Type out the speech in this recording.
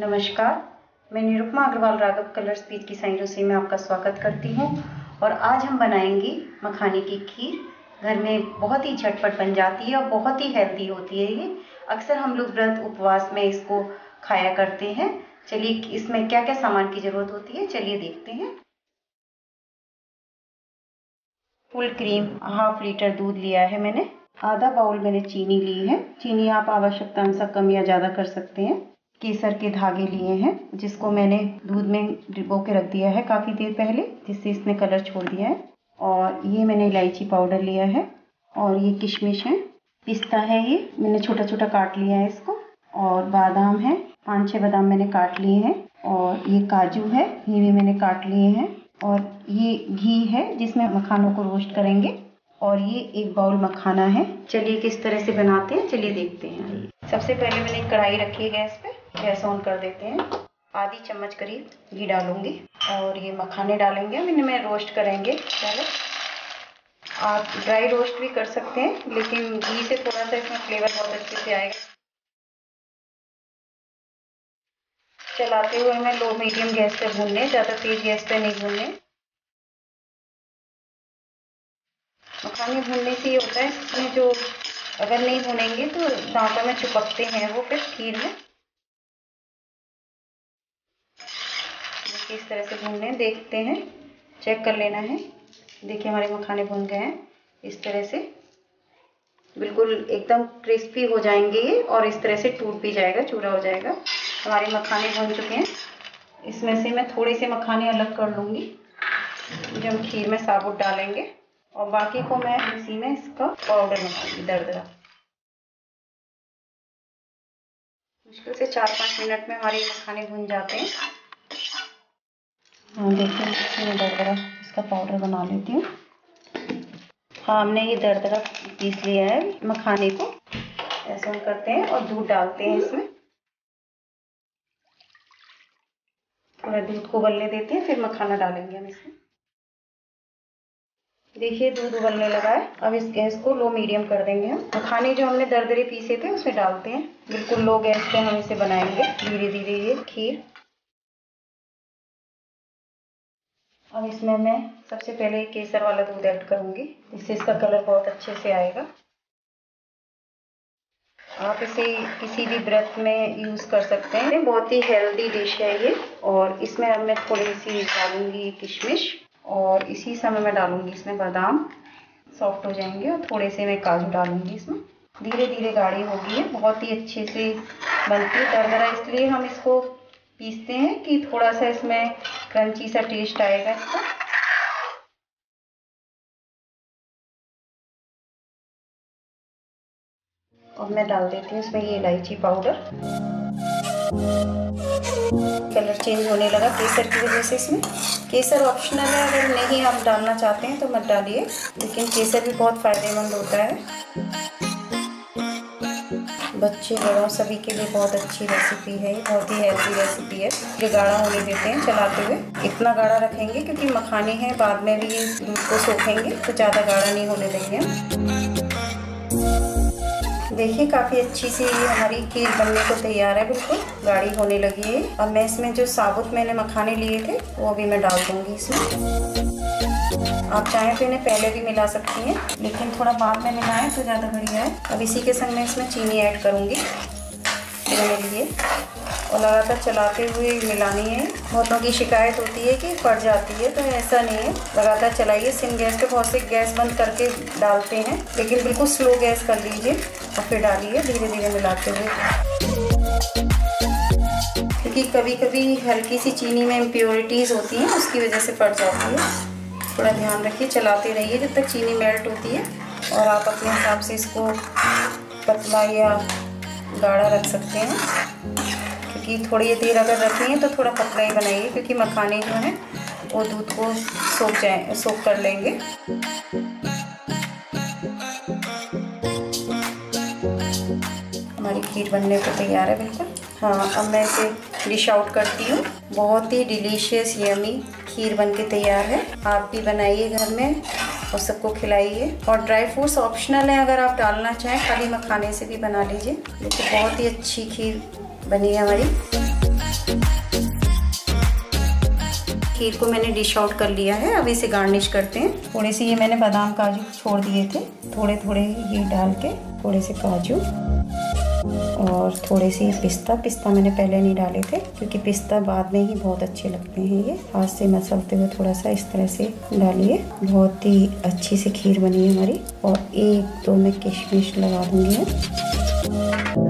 नमस्कार, मैं Nirupama Agrawal Raghav colour speech की साइन रसोई में आपका स्वागत करती हूँ और आज हम बनाएँगे मखाने की खीर। घर में बहुत ही झटपट बन जाती है और बहुत ही हेल्दी होती है ये। अक्सर हम लोग व्रत उपवास में इसको खाया करते हैं। चलिए, इसमें क्या क्या सामान की ज़रूरत होती है, चलिए देखते हैं। फुल क्रीम, हाफ़ लीटर दूध लिया है मैंने। आधा बाउल मैंने चीनी ली है। चीनी आप आवश्यकता अनुसार कम या ज़्यादा कर सकते हैं। केसर के धागे लिए हैं जिसको मैंने दूध में डिबो के रख दिया है काफ़ी देर पहले जिससे इसने कलर छोड़ दिया है। और ये मैंने इलायची पाउडर लिया है और ये किशमिश है। पिस्ता है ये मैंने छोटा छोटा काट लिया है इसको। और बादाम है पाँच छः बादाम मैंने काट लिए हैं। और ये काजू है ये भी मैंने काट लिए हैं। और ये घी है जिसमें मखानों को रोस्ट करेंगे। और ये एक बाउल मखाना है। चलिए किस तरह से बनाते हैं चलिए देखते हैं। सबसे पहले मैंने कढ़ाई रखी है गैस पे। गैस ऑन कर देते हैं। आधी चम्मच करीब घी डालूँगी और ये मखाने डालेंगे हम। इनमें रोस्ट करेंगे पहले। आप ड्राई रोस्ट भी कर सकते हैं, लेकिन घी से थोड़ा सा इसमें फ्लेवर बहुत अच्छे से आएगा। चलाते हुए मैं लो मीडियम गैस पे भूनने, ज़्यादा तेज गैस पे नहीं भूनने। मखाने भूनने से ये होता है, इसमें जो अगर नहीं भुनेंगे तो दांतों में चिपकते हैं वो फिर खीर में। इस तरह से भूनने देखते हैं चेक कर लेना है। देखिए, हमारे मखाने भून गए हैं। इस तरह से। बिल्कुल एकदम क्रिस्पी हो जाएँगे ये, और इस तरह से टूट भी जाएगा, चूरा हो जाएगा। हमारे मखाने भून चुके हैं। इसमें से मैं थोड़े से मखाने अलग कर लूँगी, जो हम खीर में साबुत डालेंगे। और बाकी को मैं इसी में इसका पाउडर बनाऊँगी दरदरा। मुश्किल से चार पाँच मिनट में हमारे मखाने भुन जाते हैं। हाँ देखिए दरदरा इसका पाउडर बना लेती हूँ। हाँ हमने ये दरदरा पीस लिया है मखाने को। ऐसा हम करते हैं और दूध डालते हैं इसमें। थोड़ा दूध को उबलने देते हैं, फिर मखाना डालेंगे हम इसमें। देखिए, दूध उबलने लगा है। अब इस गैस को लो मीडियम कर देंगे हम। मखाने जो हमने दरदरे पीसे थे, उसमें डालते हैं। बिल्कुल लो गैस पे हम इसे बनाएँगे। धीरे धीरे ये खीर। अब इसमें मैं सबसे पहले केसर वाला दूध ऐड करूँगी। इससे इसका कलर बहुत अच्छे से आएगा। आप इसे किसी भी व्रत में यूज़ कर सकते हैं। बहुत ही हेल्दी डिश है ये। और इसमें अब मैं थोड़ी सी डालूँगी किशमिश। और इसी समय मैं डालूँगी इसमें बादाम। सॉफ्ट हो जाएँगे और थोड़े से मैं काजू डालूँगी इसमें। धीरे धीरे गाढ़ी होगी है बहुत ही अच्छे से बनती है। दरदरा इसलिए हम इसको पीसते हैं कि थोड़ा सा इसमें क्रंची सा टेस्ट आएगा इसका। और मैं डाल देती हूँ इसमें ये इलायची पाउडर कलर चेंज होने लगा केसर की वजह से इसमें। केसर ऑप्शनल है, अगर नहीं आप डालना चाहते हैं तो मत डालिए, लेकिन केसर भी बहुत फ़ायदेमंद होता है। बच्चे बड़ों सभी के लिए बहुत अच्छी रेसिपी है, बहुत ही हेल्थी रेसिपी है। ये गाढ़ा होने देते हैं चलाते हुए। इतना गाढ़ा रखेंगे क्योंकि मखाने हैं, बाद में भी दूध को सोखेंगे तो ज़्यादा गाढ़ा नहीं होने देंगे। देखिए, काफ़ी अच्छी सी हमारी खीर बनने को तैयार है, बिल्कुल। गाढ़ी होने लगी है। और मैं इसमें जो साबुत मैंने मखाने लिए थे, वो भी मैं डाल दूँगी इसमें। आप चाहें तो इन्हें पहले भी मिला सकती हैं, लेकिन थोड़ा बाद में मिलाएँ तो ज़्यादा बढ़िया है। अब इसी के संग मैं इसमें चीनी ऐड करूँगी। मेरे लिए और लगातार चलाते हुए मिलानी है। बहुतों की शिकायत होती है कि फट जाती है तो ऐसा नहीं है। लगातार चलाइए, सिम गैस पे बहुत से गैस बंद करके डालते हैं, लेकिन बिल्कुल स्लो गैस कर लीजिए और फिर डालिए धीरे धीरे मिलाते हुए। क्योंकि कभी कभी हल्की सी चीनी में इम्प्योरिटीज़ होती हैं, उसकी वजह से फट जाती है। थोड़ा ध्यान रखिए, चलाते रहिए जब तक चीनी मेल्ट होती है। और आप अपने हिसाब से इसको पतला या गाढ़ा रख सकते हैं। क्योंकि थोड़ी देर अगर रखेंगे तो थोड़ा पतला ही बनाइए, क्योंकि मखाने जो हैं, वो दूध को सोख जाए, सोख कर लेंगे। हमारी खीर बनने को तैयार है बिल्कुल। हाँ अब मैं इसे डिश आउट करती हूँ। बहुत ही डिलीशियस, यमी खीर बन के तैयार है। आप भी बनाइए घर में और सबको खिलाइए। और ड्राई फ्रूट्स ऑप्शनल है, अगर आप डालना चाहें, खाली मखाने से भी बना लीजिए। देखिए बहुत ही अच्छी खीर बनी है हमारी। खीर को मैंने डिश आउट कर लिया है, अब इसे गार्निश करते हैं। थोड़े से ये मैंने बादाम काजू छोड़ दिए थे थोड़े थोड़े ये डाल के, थोड़े से काजू, और थोड़े से पिस्ता। पिस्ता मैंने पहले नहीं डाले थे, क्योंकि पिस्ता बाद में ही बहुत अच्छे लगते हैं ये। हाथ से मसलते हुए थोड़ा सा इस तरह से डालिए। बहुत ही अच्छी सी खीर बनी है हमारी, और एक दो तो मैं किशमिश लगा दूँगी।